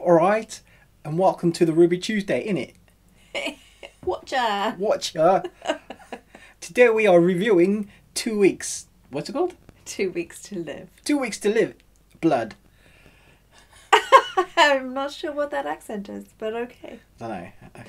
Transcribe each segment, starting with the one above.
All right, and welcome to the Ruby Tuesday, innit? Watcher. Watcher. Today we are reviewing two weeks. What's it called? Two weeks to live. Two weeks to live. Blood. I'm not sure what that accent is, but okay. I don't know.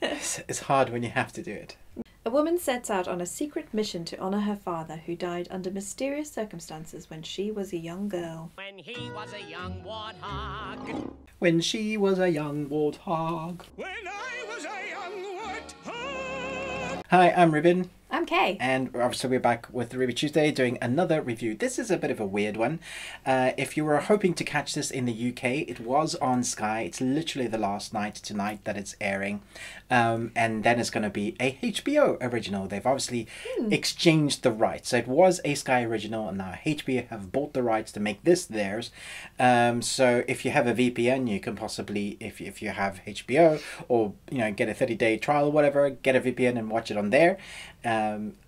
It's, it's hard when you have to do it. A woman sets out on a secret mission to honor her father, who died under mysterious circumstances when she was a young girl. when he was a young warthog. When she was a young warthog. When I was a young warthog. Hi, I'm Ruben. I'm Kay. And obviously, we're back with Ruby Tuesday doing another review. This is a bit of a weird one. Uh, if you were hoping to catch this in the UK, it was on Sky. It's literally the last night tonight that it's airing. Um, and then it's going to be a HBO original. They've obviously exchanged the rights. So it was a Sky original, and now HBO have bought the rights to make this theirs. Um, so if you have a VPN, you can possibly, if, if you have HBO or you know get a 30 day trial or whatever, get a VPN and watch it on there. Um,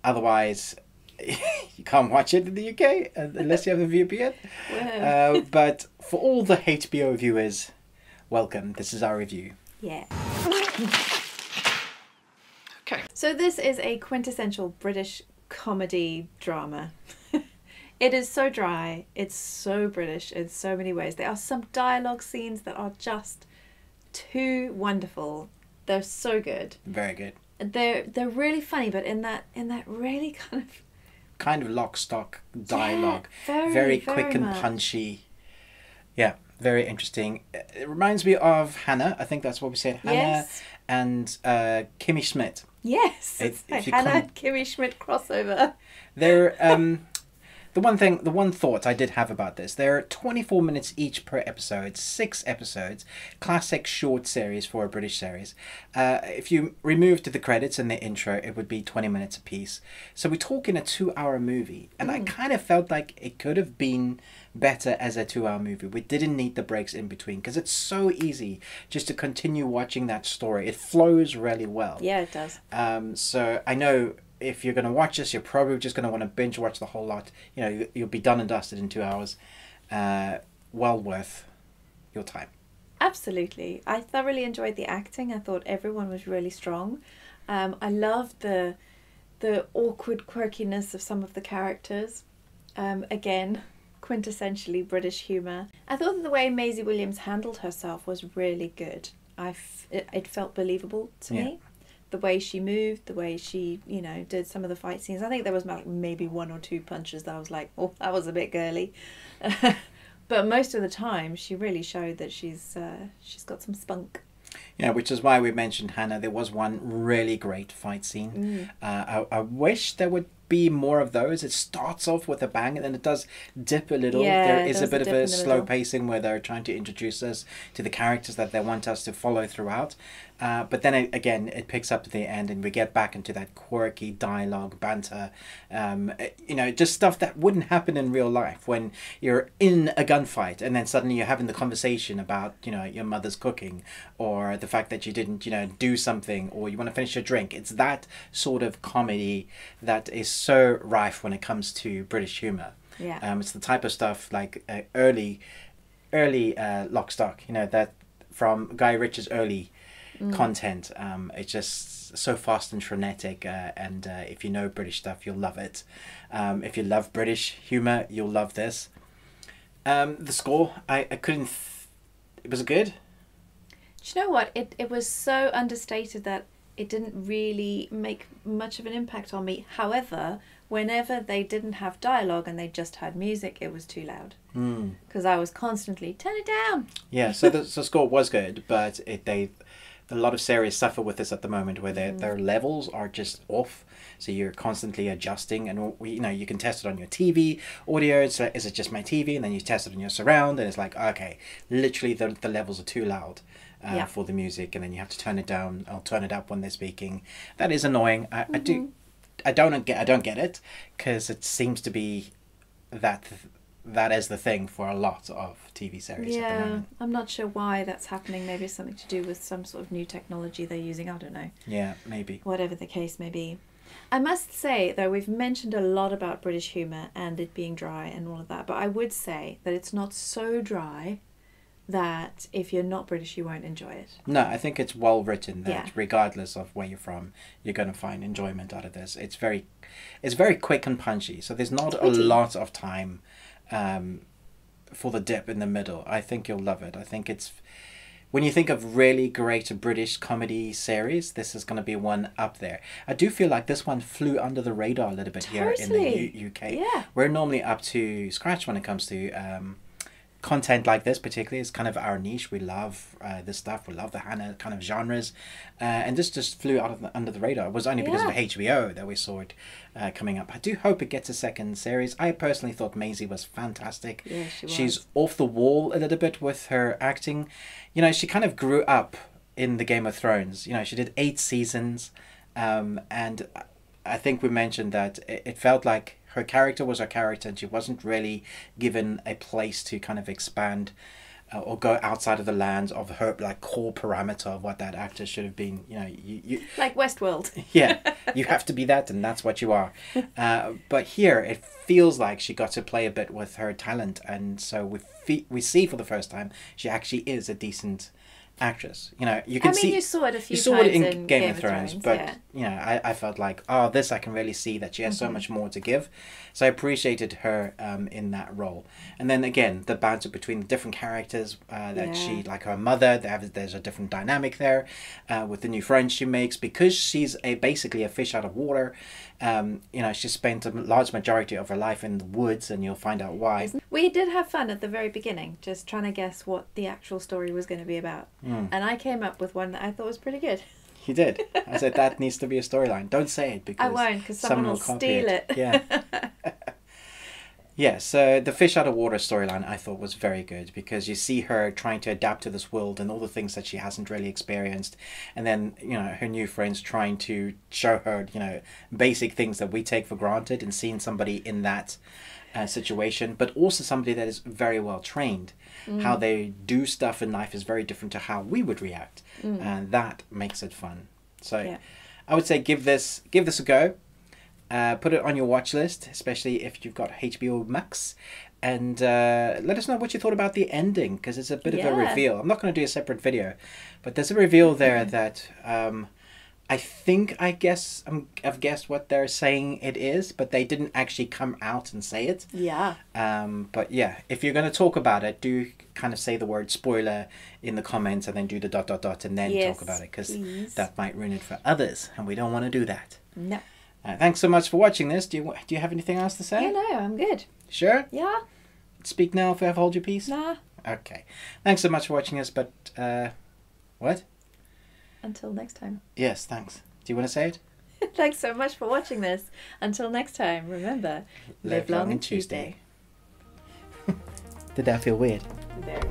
otherwise, you can't watch it in the UK uh, unless you have a VPN. Whoa. Uh, but for all the HBO viewers, welcome. This is our review. Yeah. Okay. So this is a quintessential British comedy drama. it is so dry. It's so British in so many ways. There are some dialogue scenes that are just too wonderful. They're so good. Very good. They're they're really funny, but in that in that really kind of Kind of lock stock dialogue. very, very, very quick and much. punchy. Yeah, very interesting. It reminds me of Hanna. I think that's what we said. Hanna Yes. and uh, Kimmy Schmidt. yes, if like Hanna Kimmy Schmidt crossover. They're um the one thing the one thought I did have about this, they're 24 minutes each per episode, six episodes, classic short series for a British series. Uh, if you removed the credits and the intro, it would be 20 minutes apiece. So we're talking a two hour movie. And I kind of felt like it could have been better as a two hour movie. We didn't need the breaks in between because it's so easy just to continue watching that story. It flows really well. Yeah, it does. Um, so I know if you're going to watch this, you're probably just going to want to binge watch the whole lot. You know, you- you'll be done and dusted in two hours. Uh, well worth your time. Absolutely. I thoroughly enjoyed the acting. I thought everyone was really strong. Um, I loved the the awkward quirkiness of some of the characters. Um, again, quintessentially British humour. I thought that the way Maisie Williams handled herself was really good. I f- it, it felt believable to Yeah. me. The way she moved, the way she, you know, did some of the fight scenes. I think there was like maybe one or two punches that I was like, oh, that was a bit girly. but most of the time, she really showed that she's uh, she's got some spunk. Yeah, which is why we mentioned Hanna. There was one really great fight scene. Uh, I, I wish there would be more of those. It starts off with a bang and then it does dip a little. Yeah, there is a there's a bit of a slow middle. pacing where they're trying to introduce us to the characters that they want us to follow throughout. Uh, but then it, again, it picks up at the end and we get back into that quirky dialogue, banter, um, uh, you know, just stuff that wouldn't happen in real life when you're in a gunfight and then suddenly you're having the conversation about, you know, your mother's cooking or the fact that you didn't, you know, do something or you want to finish your drink. It's that sort of comedy that is so rife when it comes to British humor. Yeah. Um, it's the type of stuff like uh, early, early uh, lock stock. You know that from Guy Ritchie's early content. Um, it's just so fast and frenetic. Uh, and uh, if you know British stuff, you'll love it. Um, if you love British humor, you'll love this. Um, the score, I, I couldn't. Th- it was good. Do you know what? It it was so understated that it didn't really make much of an impact on me. However, whenever they didn't have dialogue and they just had music, it was too loud. Mm. Because I was constantly turn it down. Yeah, so the, the score was good, but it they a lot of series suffer with this at the moment where their their levels are just off. So you're constantly adjusting, and we, you know you can test it on your TV audio. So is it just my TV? And then you test it on your surround, and it's like okay, literally the the levels are too loud. Uh, Yeah. For the music, and then you have to turn it down or turn it up when they're speaking. That is annoying. I, I do, I don't get, I don't get it, because it seems to be that that is the thing for a lot of TV series at the Yeah. I'm not sure why that's happening. Maybe it's something to do with some sort of new technology they're using. I don't know. Yeah, maybe. Whatever the case may be. I must say, though, we've mentioned a lot about British humour and it being dry and all of that, but I would say that it's not so dry that if you're not British, you won't enjoy it. No, I think it's well written that Yeah. regardless of where you're from, you're going to find enjoyment out of this. It's very, it's very quick and punchy. So there's not a lot of time, um, for the dip in the middle. I think you'll love it. I think it's, when you think of really great British comedy series, this is going to be one up there. I do feel like this one flew under the radar a little bit here in the U- UK. Yeah. We're normally up to scratch when it comes to um, content like this particularly is kind of our niche. We love uh, this stuff. We love the hanna kind of genres. Uh, and this just flew out of the, under the radar. It was only because of hbo that we saw it uh, coming up. I do hope it gets a second series. I personally thought Maisie was fantastic. Yeah, she was. she's off the wall a little bit with her acting. You know she kind of grew up in the game of thrones. You know she did eight seasons. Um, and I- I think we mentioned that it, it felt like her character was her character and she wasn't really given a place to kind of expand uh, or go outside of the lands of her like core parameter of what that actor should have been you know you, you Like Westworld. yeah you have to be that and that's what you are uh, but here it feels like she got to play a bit with her talent and so we fe- we see for the first time she actually is a decent actress you know you can I mean, see you saw it a few you saw times it in, in Game, of Thrones, but yeah. you know, I, I felt like, oh, this I can really see that she has Mm-hmm. so much more to give. So I appreciated her um, in that role. And then again, the banter between the different characters uh, that she, like her mother, they have, there's a different dynamic there uh, with the new friends she makes because she's a basically a fish out of water. Um, you know, she spent a large majority of her life in the woods, and you'll find out why. We did have fun at the very beginning, just trying to guess what the actual story was going to be about. Hmm. And I came up with one that I thought was pretty good. He did. I said that needs to be a storyline. Don't say it because I won't, because someone, will copy steal it. Yeah. Yeah, so the fish out of water storyline I thought was very good because you see her trying to adapt to this world and all the things that she hasn't really experienced, and then you know her new friends trying to show her you know basic things that we take for granted and seeing somebody in that uh, situation, but also somebody that is very well trained. How they do stuff in life is very different to how we would react, and that makes it fun. So, Yeah. I would say give this give this a go. Uh, put it on your watch list, especially if you've got HBO Max. And uh, let us know what you thought about the ending, because it's a bit of a reveal. I'm not going to do a separate video, but there's a reveal there that um, I think I guess I'm, I've guessed what they're saying it is, but they didn't actually come out and say it. Yeah. Um, but yeah, if you're going to talk about it, do kind of say the word spoiler in the comments and then do the dot dot dot and then Yes, talk about it, because that might ruin it for others, and we don't want to do that. No. Uh, thanks so much for watching this. Do you do you have anything else to say? Yeah, no, I'm good. Sure. Yeah. Speak now if you have hold your peace. Nah. Okay. Thanks so much for watching us. But uh, what? Until next time. Yes. Thanks. Do you want to say it? Thanks so much for watching this. Until next time, remember, live, long, and Tuesday. Did that feel weird? Very.